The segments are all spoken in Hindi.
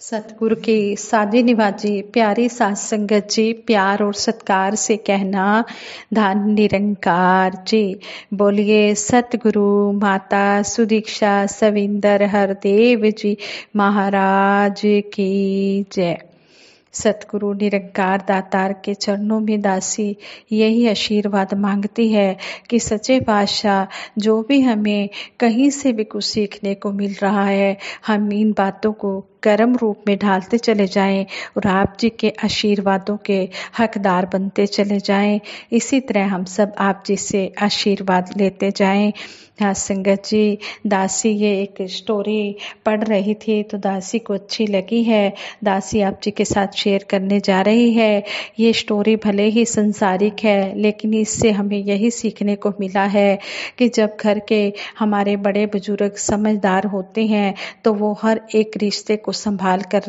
सतगुरु की साध्वी निवाजी प्यारी सास संगत जी, प्यार और सत्कार से कहना, धन निरंकार जी। बोलिए, सतगुरु माता सुदीक्षा सविंदर हरदेव जी महाराज की जय। सतगुरु निरंकार दातार के चरणों में दासी यही आशीर्वाद मांगती है कि सच्चे बादशाह जो भी हमें कहीं से भी कुछ सीखने को मिल रहा है, हम इन बातों को कर्म रूप में ढालते चले जाएँ और आप जी के आशीर्वादों के हकदार बनते चले जाएँ। इसी तरह हम सब आप जी से आशीर्वाद लेते जाएँ। हाँ संगत जी, दासी ये एक स्टोरी पढ़ रही थी तो दासी को अच्छी लगी है। दासी आप जी के साथ शेयर करने जा रही है। ये स्टोरी भले ही संसारिक है, लेकिन इससे हमें यही सीखने को मिला है कि जब घर के हमारे बड़े बुज़ुर्ग समझदार होते हैं तो वो हर एक रिश्ते को संभाल कर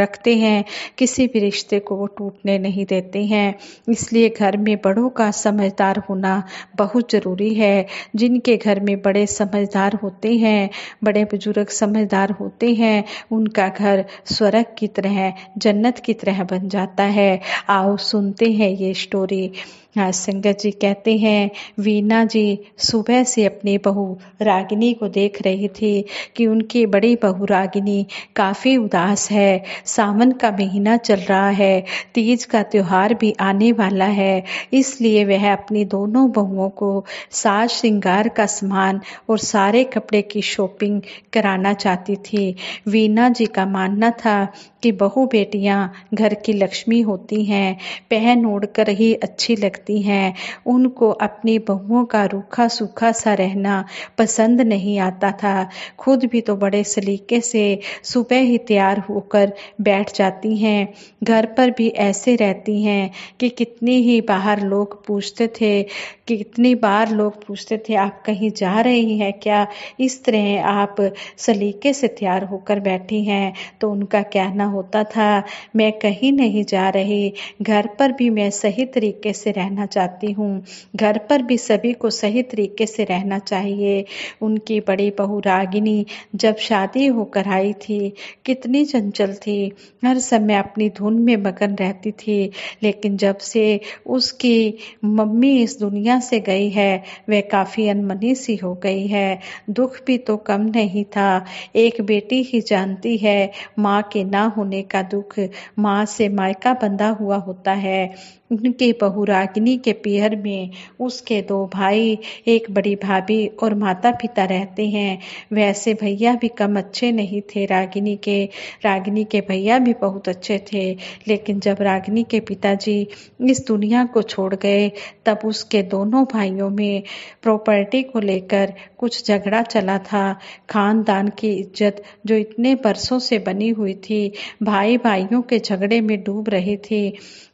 रखते हैं, किसी भी रिश्ते को वो टूटने नहीं देते हैं। इसलिए घर में बड़ों का समझदार होना बहुत ज़रूरी है। जिनके घर में बड़े समझदार होते हैं, बड़े बुज़ुर्ग समझदार होते हैं, उनका घर स्वर्ग की तरह, जन्नत की तरह बन जाता है। आओ सुनते हैं ये स्टोरी हाँ संगत जी कहते हैं वीना जी सुबह से अपनी बहू रागिनी को देख रही थी कि उनकी बड़ी बहू रागिनी काफ़ी उदास है। सावन का महीना चल रहा है, तीज का त्योहार भी आने वाला है। इसलिए वह अपनी दोनों बहुओं को साज श्रृंगार का सामान और सारे कपड़े की शॉपिंग कराना चाहती थी। वीना जी का मानना था कि बहु बेटियाँ घर की लक्ष्मी होती हैं, पहन ओढ़ कर ही अच्छी लगती हैं। उनको अपनी बहुओं का रूखा सूखा सा रहना पसंद नहीं आता था। खुद भी तो बड़े सलीके से सुबह ही तैयार होकर बैठ जाती हैं। घर पर भी ऐसे रहती हैं कि कितने ही बाहर लोग पूछते थे कितनी बार लोग पूछते थे, आप कहीं जा रही हैं क्या? इस तरह आप सलीके से तैयार होकर बैठी हैं। तो उनका कहना होता था, मैं कहीं नहीं जा रही। घर पर भी मैं सही तरीके से रहना चाहती हूँ। घर पर भी सभी को सही तरीके से रहना चाहिए। उनकी बड़ी बहू रागिनी जब शादी होकर आई थी, कितनी चंचल थी। हर समय अपनी धुन में मगन रहती थी, लेकिन जब से उसकी मम्मी इस दुनिया से गई है, वह काफ़ी अनमनी सी हो गई है। दुख भी तो कम नहीं था। एक बेटी ही जानती है, माँ के ना होने का दुख। माँ से मायका बंधा हुआ होता है। उनके बहू रागिनी के पियर में उसके दो भाई, एक बड़ी भाभी और माता पिता रहते हैं। वैसे भैया भी कम अच्छे नहीं थे रागिनी के। रागिनी के भैया भी बहुत अच्छे थे। लेकिन जब रागिनी के पिताजी इस दुनिया को छोड़ गए, तब उसके दोनों भाइयों में प्रॉपर्टी को लेकर कुछ झगड़ा चला था। खानदान की इज़्ज़त जो इतने बरसों से बनी हुई थी भाई भाइयों के झगड़े में डूब रही थी।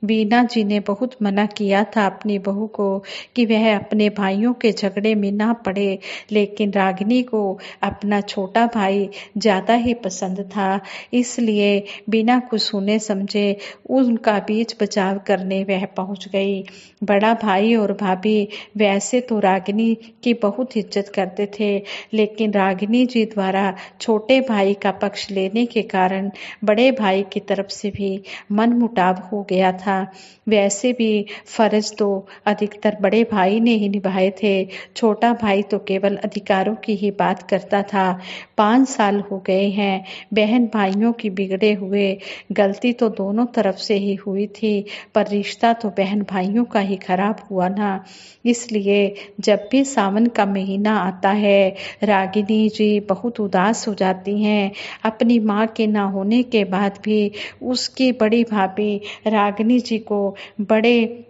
बीना जी ने बहुत मना किया था अपनी बहू को कि वह अपने भाइयों के झगड़े में ना पड़े, लेकिन रागिनी को अपना छोटा भाई ज़्यादा ही पसंद था। इसलिए बिना कुछ सुने समझे उनका बीच बचाव करने वह पहुँच गई। बड़ा भाई और भाभी वैसे तो रागिनी की बहुत इज़्ज़त करते थे, लेकिन रागिनी जी द्वारा छोटे भाई का पक्ष लेने के कारण बड़े भाई की तरफ़ से भी मन मुटाव हो गया था। वैसे भी फ़र्ज़ तो अधिकतर बड़े भाई ने ही निभाए थे। छोटा भाई तो केवल अधिकारों की ही बात करता था। पाँच साल हो गए हैं, बहन भाइयों की बिगड़े हुए गलती तो दोनों तरफ़ से ही हुई थी, पर रिश्ता तो बहन भाइयों का ही खराब हुआ ना। इसलिए जब भी सावन का महीना आता है, रागिनी जी बहुत उदास हो जाती हैं। अपनी माँ के ना होने के बाद भी उसकी बड़ी भाभी रागिनी जी को बड़े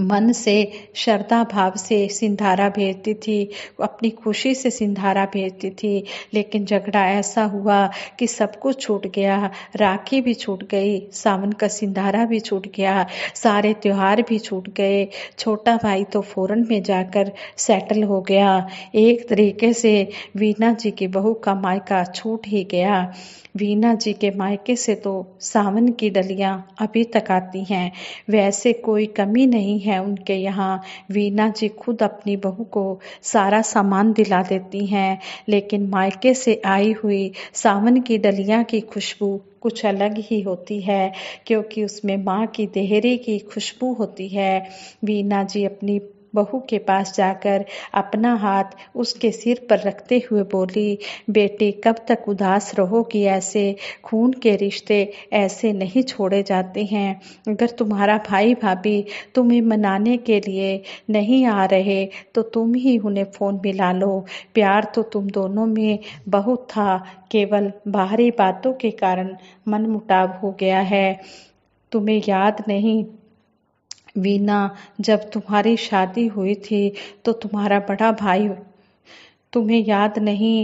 मन से, श्रद्धा भाव से सिंधारा भेजती थी, अपनी खुशी से सिंधारा भेजती थी। लेकिन झगड़ा ऐसा हुआ कि सब कुछ छूट गया। राखी भी छूट गई, सावन का सिंधारा भी छूट गया, सारे त्योहार भी छूट गए। छोटा भाई तो फ़ौरन में जाकर सेटल हो गया। एक तरीके से वीना जी की बहू का मायका छूट ही गया। वीना जी के मायके से तो सावन की डलियाँ अभी तक आती हैं। वैसे कोई कमी नहीं उनके यहाँ वीना जी खुद अपनी बहू को सारा सामान दिला देती हैं, लेकिन मायके से आई हुई सावन की डलिया की खुशबू कुछ अलग ही होती है, क्योंकि उसमें माँ की देहरी की खुशबू होती है। वीना जी अपनी बहू के पास जाकर अपना हाथ उसके सिर पर रखते हुए बोली, बेटी, कब तक उदास रहोगी? ऐसे खून के रिश्ते ऐसे नहीं छोड़े जाते हैं। अगर तुम्हारा भाई भाभी तुम्हें मनाने के लिए नहीं आ रहे तो तुम ही उन्हें फ़ोन मिला लो। प्यार तो तुम दोनों में बहुत था, केवल बाहरी बातों के कारण मन मुटाव हो गया है। तुम्हें याद नहीं वीना जब तुम्हारी शादी हुई थी तो तुम्हारा बड़ा भाई तुम्हें याद नहीं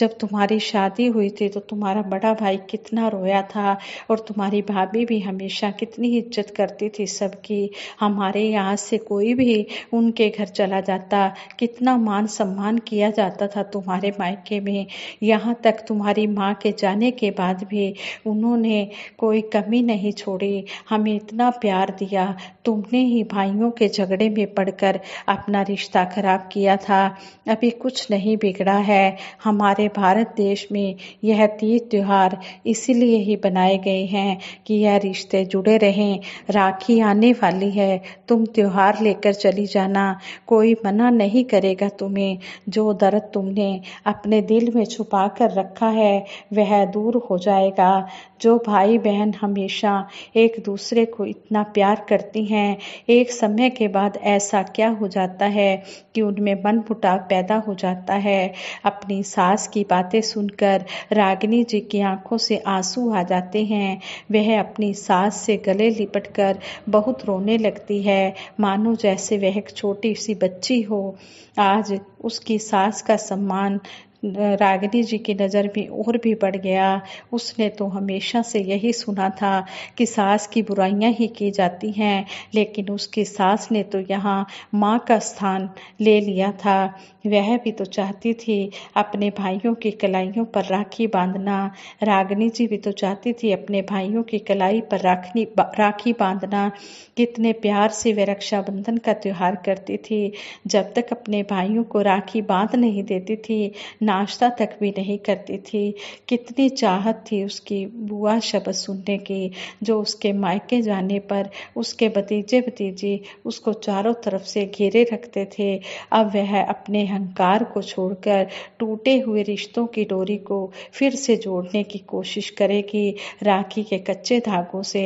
जब तुम्हारी शादी हुई थी तो तुम्हारा बड़ा भाई कितना रोया था और तुम्हारी भाभी भी हमेशा कितनी इज़्ज़त करती थी सबकी। हमारे यहाँ से कोई भी उनके घर चला जाता, कितना मान सम्मान किया जाता था तुम्हारे मायके में। यहाँ तक तुम्हारी माँ के जाने के बाद भी उन्होंने कोई कमी नहीं छोड़ी। हमें इतना प्यार दिया। तुमने ही भाइयों के झगड़े में पड़कर अपना रिश्ता खराब किया था। अभी कुछ नहीं बिगड़ा है। हमारे भारत देश में यह तीज त्योहार इसीलिए ही बनाए गए हैं कि यह रिश्ते जुड़े रहें, राखी आने वाली है। तुम त्योहार लेकर चली जाना, कोई मना नहीं करेगा तुम्हें। जो दर्द तुमने अपने दिल में छुपा कर रखा है, वह दूर हो जाएगा। जो भाई बहन हमेशा एक दूसरे को इतना प्यार करती हैं, एक समय के बाद ऐसा क्या हो जाता है कि उनमें मन मुटाव पैदा हो जाता है। अपनी सास की बातें सुनकर रागिनी जी की आँखों से आँसू आ जाते हैं। वह अपनी सास से गले लिपटकर बहुत रोने लगती है। मानो जैसे वह एक छोटी सी बच्ची हो। आज उसकी सास का सम्मान रागिनी जी की नज़र में और भी बढ़ गया। उसने तो हमेशा से यही सुना था कि सास की बुराइयाँ ही की जाती हैं, लेकिन उसकी सास ने तो यहाँ माँ का स्थान ले लिया था। वह भी तो चाहती थी अपने भाइयों की कलाइयों पर राखी बांधना। रागनी जी भी तो चाहती थी अपने भाइयों की कलाई पर राखनी राखी बांधना। कितने प्यार से वह रक्षाबंधन का त्यौहार करती थी। जब तक अपने भाइयों को राखी बाँध नहीं देती थी, नाश्ता तक भी नहीं करती थी। कितनी चाहत थी उसकी बुआ शब्द सुनने की, जो उसके मायके जाने पर उसके भतीजे भतीजी उसको चारों तरफ़ से घेरे रखते थे। अब वह अपने अहंकार को छोड़कर टूटे हुए रिश्तों की डोरी को फिर से जोड़ने की कोशिश करेगी राखी के कच्चे धागों से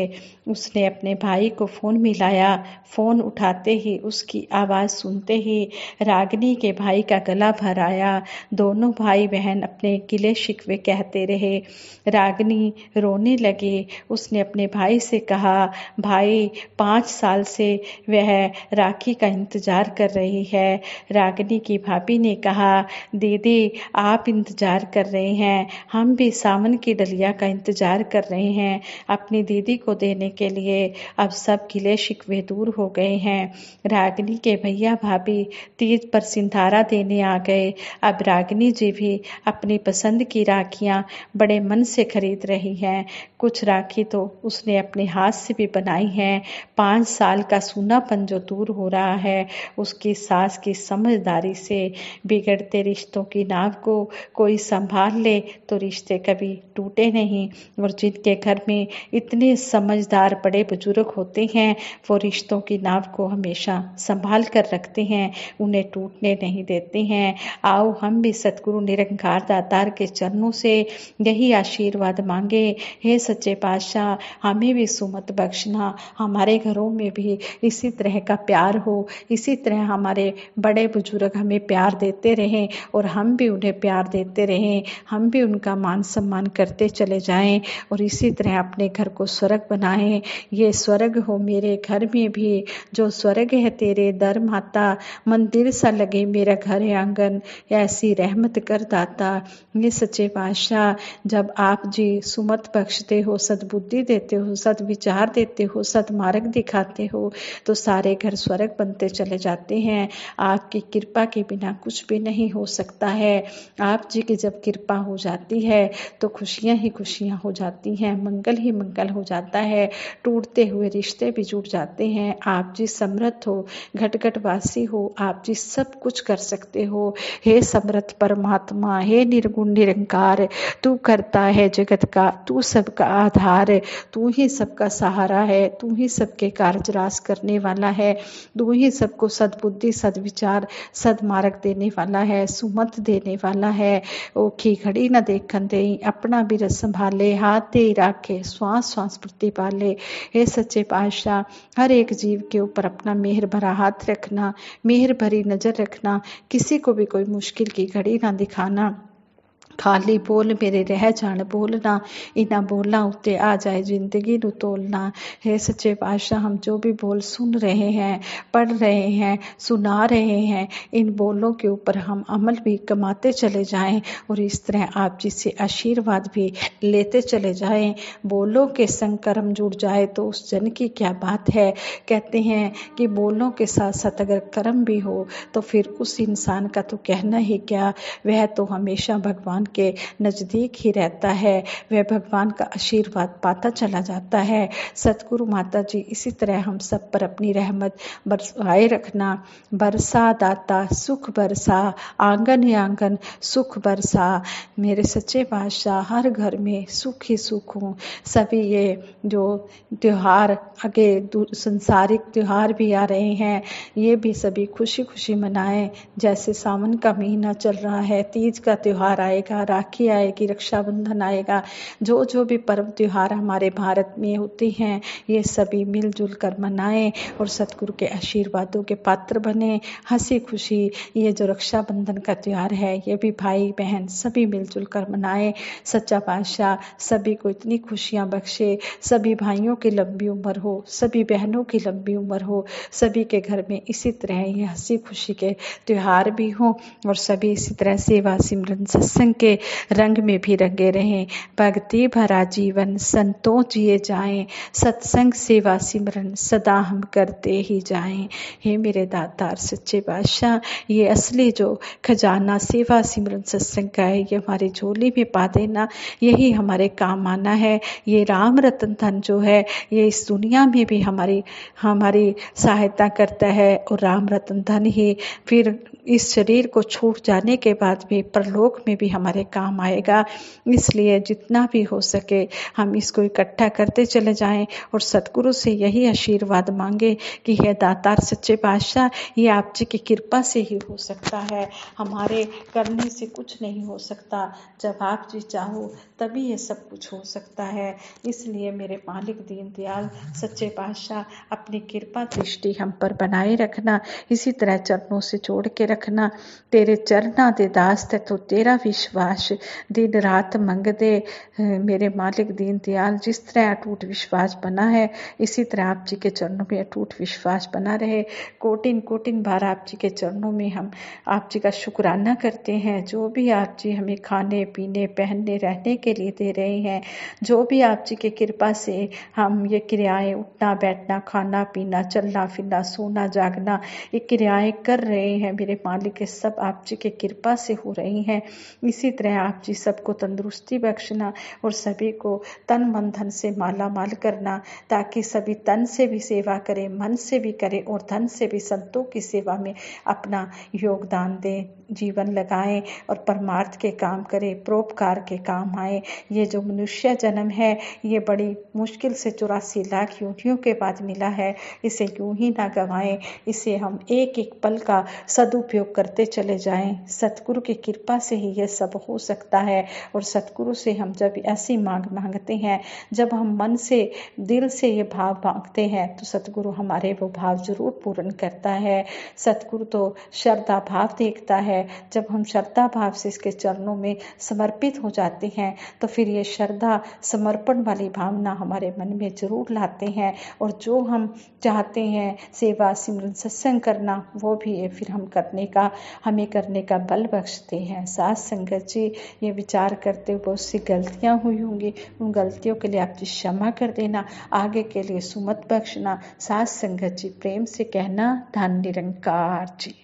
उसने अपने भाई को फ़ोन मिलाया। फ़ोन उठाते ही उसकी आवाज़ सुनते ही रागनी के भाई का गला भर आया। दोनों भाई बहन अपने गिले शिकवे कहते रहे। रागनी रोने लगे। उसने अपने भाई से कहा, भाई, पाँच साल से वह राखी का इंतज़ार कर रही है। रागनी की भाई भाभी ने कहा, दीदी, आप इंतज़ार कर रहे हैं। हम भी सावन की डलिया का इंतज़ार कर रहे हैं अपनी दीदी को देने के लिए। अब सब गिले शिकवे दूर हो गए हैं। रागनी के भैया भाभी तीज पर सिंधारा देने आ गए। अब रागनी जी भी अपनी पसंद की राखियाँ बड़े मन से खरीद रही हैं। कुछ राखी तो उसने अपने हाथ से भी बनाई हैं। पाँच साल का सूनापन जो दूर हो रहा है, उसकी सास की समझदारी से बिगड़ते रिश्तों की नाव को कोई संभाल ले तो रिश्ते कभी टूटे नहीं। और जिनके घर में इतने समझदार बड़े बुज़ुर्ग होते हैं, वो रिश्तों की नाव को हमेशा संभाल कर रखते हैं, उन्हें टूटने नहीं देते हैं। आओ, हम भी सतगुरु निरंकार दातार के चरणों से यही आशीर्वाद मांगे। हे सच्चे पातशाह, हमें भी सुमत बख्शना। हमारे घरों में भी इसी तरह का प्यार हो। इसी तरह हमारे बड़े बुज़ुर्ग हमें प्यार देते रहें और हम भी उन्हें प्यार देते रहें, हम भी उनका मान सम्मान करते चले जाएँ और इसी तरह अपने घर को स्वर्ग बनाएँ। ये स्वर्ग हो मेरे घर में भी, जो स्वर्ग है तेरे दर माता, मंदिर सा लगे मेरा घर है आँगन, ऐसी रहमत कर दाता। ये सच्चे बादशाह जब आप जी सुमत बख्शते हो, सदबुद्धि देते हो सद विचार देते हो, सदमार्ग दिखाते हो तो सारे घर स्वर्ग बनते चले जाते हैं। आपकी कृपा के बिना बिना कुछ भी नहीं हो सकता है। आप जी की जब कृपा हो जाती है तो खुशियाँ ही खुशियाँ हो जाती हैं, मंगल ही मंगल हो जाता है। टूटते हुए रिश्ते भी जुड़ जाते हैं। आप जी समृद्ध हो घट वासी हो, आप जी सब कुछ कर सकते हो। हे समृद्ध परमात्मा, हे निर्गुण निरंकार, तू करता है जगत का, तू सबका आधार, तू ही सबका सहारा है, तू ही सबके कार्यराज करने वाला है, तू ही सबको सदबुद्धि, सदविचार, सदमार्ग देने वाला है, सुमत देने वाला है। ओखी घड़ी न देखन दे अपना भी रस संभाले, हाथ दे राखे श्वास श्वास प्रति पाले। हे सच्चे पातशाह, हर एक जीव के ऊपर अपना मेहर भरा हाथ रखना, मेहर भरी नज़र रखना, किसी को भी कोई मुश्किल की घड़ी ना दिखाना। ਖਾਲੀ ਬੋਲ ਮੇਰੇ ਰਹਿ ਜਾਣ ਬੋਲਣਾ ਇਨਾ ਬੋਲਾਂ ਉੱਤੇ ਆ ਜਾਏ ਜ਼ਿੰਦਗੀ ਨੂੰ ਤੋਲਣਾ ਹੈ ਸੱਚੇ ਪਾਤਸ਼ਾਹ हम जो भी बोल सुन रहे हैं पढ़ रहे हैं सुना रहे हैं इन बोलों के ऊपर हम अमल भी कमाते चले जाएं और इस तरह आप जिससे आशीर्वाद भी लेते चले जाएं बोलों के संग कर्म जुड़ जाए तो उस जन की क्या बात है कहते हैं कि बोलों के साथ साथ अगर कर्म भी हो तो फिर उस इंसान का तो कहना ही क्या वह तो हमेशा भगवान भगवान के नज़दीक ही रहता है। वह भगवान का आशीर्वाद पाता चला जाता है। सतगुरु माता जी इसी तरह हम सब पर अपनी रहमत बरसाए रखना। बरसा दाता, सुख बरसा आँगन ही आँगन सुख बरसा। मेरे सच्चे बादशाह, हर घर में सुख ही सुख हो। सभी ये जो त्योहार, आगे संसारिक त्योहार भी आ रहे हैं, ये भी सभी खुशी खुशी मनाएँ। जैसे सावन का महीना चल रहा है, तीज का त्योहार आएगा। आएगा राखी आएगी, रक्षाबंधन आएगा। जो जो भी पर्व त्योहार हमारे भारत में होते हैं, ये सभी मिलजुल कर मनाएँ और सतगुरु के आशीर्वादों के पात्र बने। हँसी खुशी, ये जो रक्षाबंधन का त्यौहार है, ये भी भाई बहन सभी मिलजुल कर मनाएँ। सच्चा बादशाह सभी को इतनी खुशियाँ बख्शे। सभी भाइयों की लंबी उम्र हो, सभी बहनों की लंबी उम्र हो, सभी के घर में इसी तरह ये हँसी खुशी के त्यौहार भी हों और सभी इसी तरह सेवा, सिमरन, सत्संग के रंग में भी रंगे रहें। भक्ति भरा जीवन, संतों जिए जाएँ। सत्संग सेवा सिमरन, सदा हम करते ही जाएँ। हे मेरे दातार सच्चे बादशाह, ये असली जो खजाना सेवा सिमरन सत्संग का है, ये हमारी झोली में पा देना, यही हमारे काम आना है। ये राम रतन धन जो है, ये इस दुनिया में भी हमारी हमारी सहायता करता है और राम रतन धन ही फिर इस शरीर को छूट जाने के बाद भी, परलोक में भी हमारे काम आएगा। इसलिए जितना भी हो सके हम इसको इकट्ठा करते चले जाएँ और सतगुरु से यही आशीर्वाद मांगे कि हे दातार सच्चे बादशाह, ये आप जी की कृपा से ही हो सकता है। हमारे करने से कुछ नहीं हो सकता। जब आप जी चाहो, तभी ये सब कुछ हो सकता है। इसलिए मेरे मालिक दीन दयाल सच्चे बादशाह, अपनी कृपा दृष्टि हम पर बनाए रखना, इसी तरह चरणों से जोड़ के रखना। तेरे चरना दे दास तो तेरा विश्वास दिन रात मंगते मेरे मालिक दीन दयाल, जिस तरह अटूट विश्वास बना है, इसी तरह आप जी के चरणों में अटूट विश्वास बना रहे। कोटिन कोटिन बार आप जी के चरणों में हम, आप जी का शुक्राना करते हैं। जो भी आप जी हमें खाने, पीने, पहनने, रहने के लिए दे रहे हैं, जो भी आप जी के कृपा से हम ये क्रियाएँ उठना, बैठना, खाना, पीना, चलना, फिरना, सोना, जागना, ये क्रियाएँ कर रहे हैं, मेरे मालिक के सब आप जी के कृपा से हो रही हैं। इसी तरह आप जी सबको तंदुरुस्ती बख्शना और सभी को तन मन धन से माला माल करना, ताकि सभी तन से भी सेवा करें, मन से भी करें और धन से भी संतों की सेवा में अपना योगदान दें, जीवन लगाएँ और परमार्थ के काम करें, परोपकार के काम आए। ये जो मनुष्य जन्म है, ये बड़ी मुश्किल से चौरासी लाख योनियों के बाद मिला है। इसे यूँ ही ना गवाएँ, इसे हम एक एक पल का सदुपयोग करते चले जाएँ। सतगुरु की कृपा से ही यह सब हो सकता है। और सतगुरु से हम जब ऐसी मांग मांगते हैं, जब हम मन से, दिल से ये भाव मांगते हैं तो सतगुरु हमारे वो भाव ज़रूर पूर्ण करता है। सतगुरु तो श्रद्धा भाव देखता है। जब हम श्रद्धा भाव से इसके चरणों में समर्पित हो जाते हैं तो फिर ये श्रद्धा, समर्पण वाली भावना हमारे मन में ज़रूर लाते हैं। और जो हम चाहते हैं, सेवा, सिमरन, सत्संग करना, वो भी ये फिर हम करने का, हमें करने का बल बख्शते हैं। साथ संगत जी ये विचार करते हुए बहुत सी गलतियाँ हुई होंगी। उन गलतियों के लिए आप जी क्षमा कर देना, आगे के लिए सुमत बख्शना, सास संगत जी, प्रेम से कहना, धन निरंकार जी।